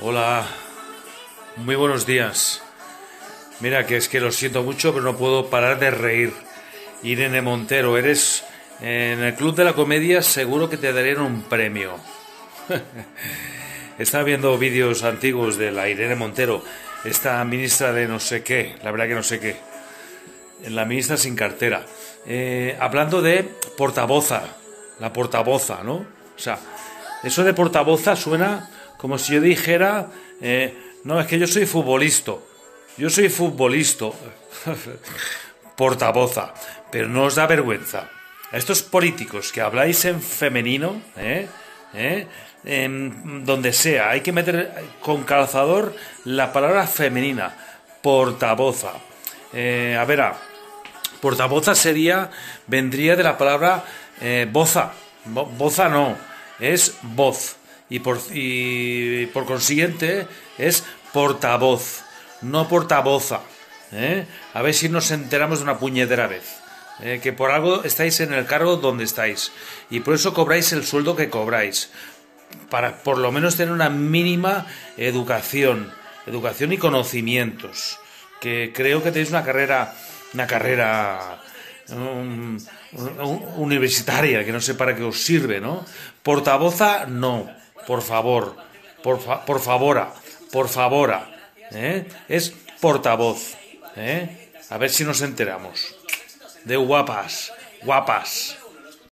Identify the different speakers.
Speaker 1: Hola, muy buenos días. Mira que es que lo siento mucho, pero no puedo parar de reír. Irene Montero, eres en el Club de la Comedia, seguro que te darían un premio. Estaba viendo vídeos antiguos de la Irene Montero, esta ministra de no sé qué, la verdad que no sé qué, la ministra sin cartera, eh, hablando de portavoza, la portavoza, ¿no? O sea, eso de portavoza suena como si yo dijera, eh, no, es que yo soy futbolista, yo soy futbolista, portavoza, pero no os da vergüenza. A estos políticos que habláis en femenino, ¿eh? ¿Eh? Donde sea, hay que meter con calzador la palabra femenina, portavoza. A ver, portavoza sería, vendría de la palabra boza. boza no, es voz y por, y por consiguiente es portavoz, no portavoza. ¿eh? A ver si nos enteramos de una puñetera vez. ¿eh? que por algo estáis en el cargo donde estáis y por eso cobráis el sueldo que cobráis. Para por lo menos tener una mínima educación, educación y conocimientos. Que creo que tenéis una carrera, una carrera universitaria, que no sé para qué os sirve, ¿no? Portavoza, no por favor, por, por favora, por favora. ¿eh? Es portavoz. ¿eh? A ver si nos enteramos. De guapas, guapas.